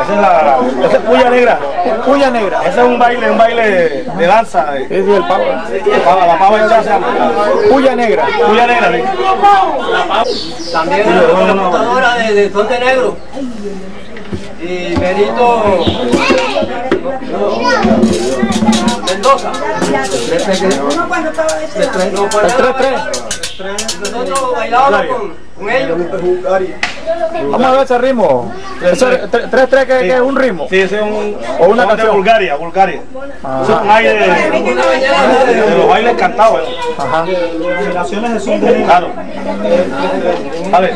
Esa es la, esa es puya negra. Puya negra. Ese es un baile, un baile de danza. Es el pavo. Pava, la pava hinchada se llama. Puya negra. Puya negra, sí. También Sí, la no, no, no. computadora de, de Son de Negro. Y Benito Mendoza. Nosotros bailábamos con, con ellos. Vamos a ver ese ritmo. Eso es tre- tres tres que, que es un ritmo. Sí, ese es un. O una de canción. Bulgaria, Bulgaria. Eso es un aire de, de- de los bailes cantados. Ajá. Generaciones de son de Claro. A ver.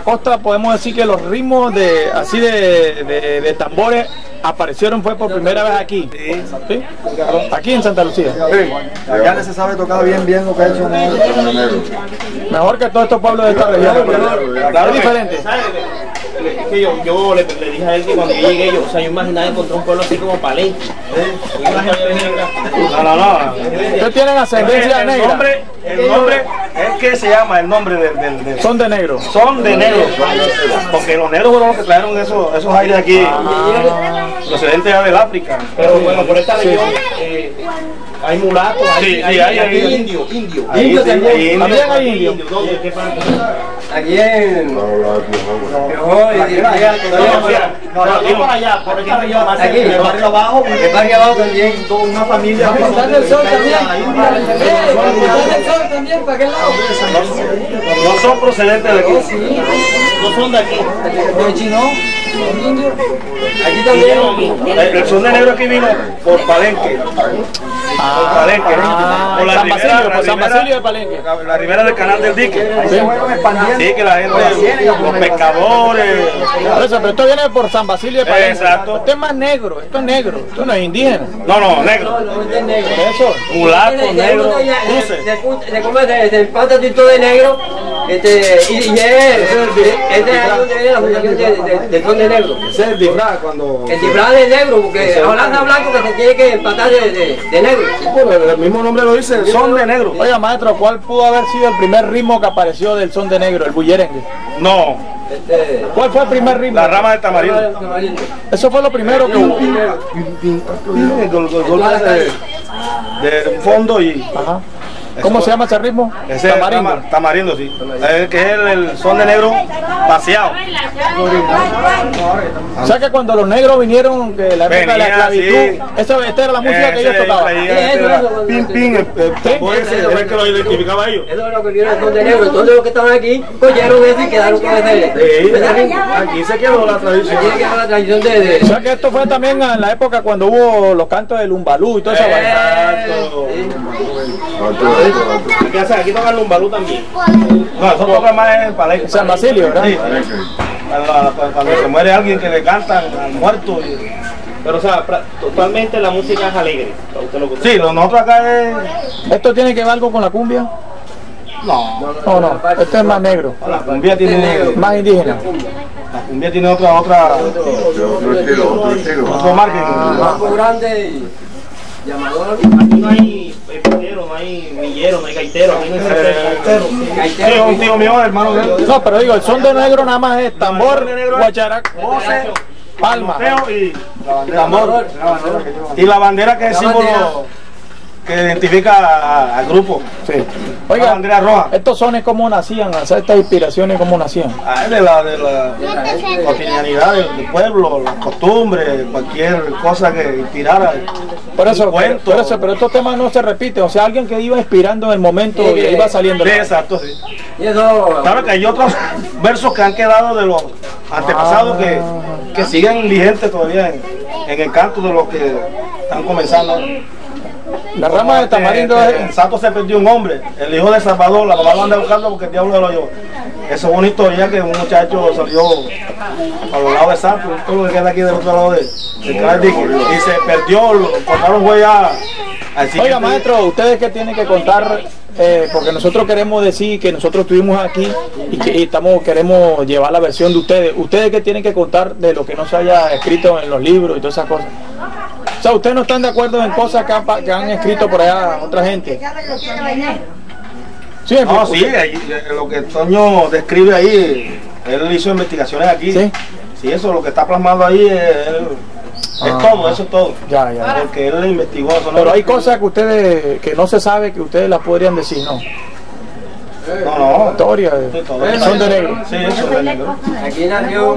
La costa podemos decir que los ritmos de así de, de- de tambores aparecieron fue por primera vez aquí. ¿Sí? Aquí en Santa Lucía. Acá se sabe tocar bien, bien lo que ha hecho negro. Mejor que todos estos pueblos de esta región. Es diferente. Es que yo, yo le, le dije a él que cuando yo llegué, yo, o sea, yo imaginaba encontrar un pueblo así como Palenque. No, no, no. Ustedes tienen ascendencia El negra. nombre, el nombre que se llama el nombre del, del, del- Son de negro. son de negros. Porque los negros fueron los que trajeron esos, esos aires aquí, procedentes ya del África. Pero bueno, por esta región eh, hay mulatos, hay, hay, hay- hay hay- indio, indio. Ahí, Indio sí, también. También hay indios. ¿Dónde? ¿Qué parte? Aquí en. No, no, allá, por más Aquí, el barrio abajo, El barrio abajo también. toda una familia. del Sol también. del Sol también, ¿para qué lado? No son procedentes de aquí. No son de aquí. De chino. Aquí también. El, el son de negro aquí vino por Palenque. Por Palenque. Ah, por la San ribera- Basilio, la por San ribera- Basilio de Palenque. La, la ribera del canal del dique. Se fueron expandiendo. Sí, que la gente, los pescadores. Por eso, pero esto viene por San Basilio de Palenque. Exacto. Esto es más negro, esto es negro, esto no es indígena. No, no, negro. Eso. Mulato, negro, De, cruces. de, de, comer de, de pata de todo de negro. Este, y, y es, este es donde viene la fundación de, de, negro. Ese es el disfraz cuando. El disfraz de negro, porque Holanda blanco que se tiene que empatar de, de, de negro. Bueno, el mismo nombre lo dice, son de negro. Oiga, maestro, ¿cuál pudo haber sido el primer ritmo que apareció del son de negro, el bullerengue? No, Este, ¿Cuál fue el primer ritmo? la rama de tamarindo. Eso fue lo primero que hubo. El gol- gol- golpe de, de fondo y Ajá. ¿Cómo se llama ese ritmo? Ese es Tamarindo. tama- tamarindo, sí. Es que es el, el son de negro paseado. O sea que cuando los negros vinieron, que la época de la esclavitud, sí. esa, esta era la música que ellos tocaban. eso, pim, el, que lo identificaba ellos. Eso es lo que vieron el son de negro. Entonces los que estaban aquí cogieron eso y quedaron con ese. Sí, aquí se quedó la tradición. Aquí quedó la tradición de. de O sea que esto fue también en la época cuando hubo los cantos del Lumbalú y toda esa vaina. Aquí, hace- aquí tocan lumbalú también. No, eso toca más en Palenque. San Basilio, ¿verdad? Sí. Cuando, cuando se muere alguien que le cantan al muerto. y- Pero, o sea, totalmente la música es alegre. usted lo que Sí, lo nosotros acá es. ¿Esto tiene que ver algo con la cumbia? No, No, no, este es más negro, la cumbia tiene. más indígena. La cumbia tiene otra, otra. Otro estilo, otro estilo. Otro marketing. Campo grande y. Llamador. Aquí no hay pepitero, no hay millero, no hay gaitero, aquí no hay gaitero. Sí, un tío mío, hermano de. No, pero digo, el son de negro nada más es tambor, guacharac, Voces, palma. y tambor. Y la bandera que es símbolo que identifica al grupo. Sí. La Oiga, bandera roja. estos sones cómo nacían, o sea, estas inspiraciones cómo nacían. Ah, de la, de la cotidianidad del, del pueblo, las costumbres, cualquier cosa que inspirara. Por eso, cuento. por eso, pero estos temas no se repiten, o sea, alguien que iba inspirando en el momento y iba saliendo. Sí, exacto, sí. Y eso. Claro que hay otros versos que han quedado de los antepasados que, que siguen vigentes todavía en, en el canto de los que están comenzando. La rama de tamarindo En es... Santo se perdió un hombre, el hijo de Salvador, la mamá lo anda buscando porque el diablo lo llevó. Eso es una historia que un muchacho salió a los lados de Santo, un pueblo que queda aquí del otro lado de, de Canal y se perdió, lo encontraron huella Oiga, maestro, ustedes que tienen que contar, eh, porque nosotros queremos decir que nosotros estuvimos aquí y que y estamos queremos llevar la versión de ustedes. Ustedes que tienen que contar de lo que no se haya escrito en los libros y todas esas cosas. O sea, ustedes no están de acuerdo en cosas que han, que han escrito por allá otra gente. Sí, No, porque- sí, ahí, eh, lo que Toño describe ahí, él hizo investigaciones aquí. Sí. Sí, eso, lo que está plasmado ahí es, es Ah. todo, eso es todo. Ya, ya. Porque él investigó eso. no Pero lo- hay cosas que ustedes que no se sabe que ustedes las podrían decir, ¿no? No, no. Historia de- Sí, todo. son de negro. Sí, eso es de negro. Aquí nació,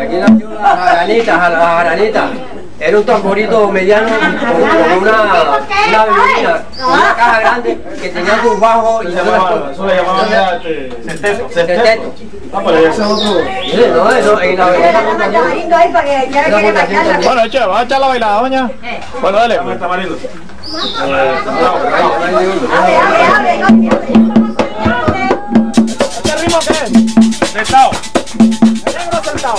aquí nació la jaranita, la jaranita. Era un tamborito mediano con, con una, una violina, con una caja grande que tenía sus bajos y cosas. Eso le llamaban ya, este, sesteto. Sesteto. Ah, pero ese es otro. Sí, no, eso, en la. Bueno, che, ¿vas a echar la bailada, doña? Bueno, dale. Tamarindo. Abre, abre, abre, abre. ¿Este ritmo qué es? Sentado. Negro sentado.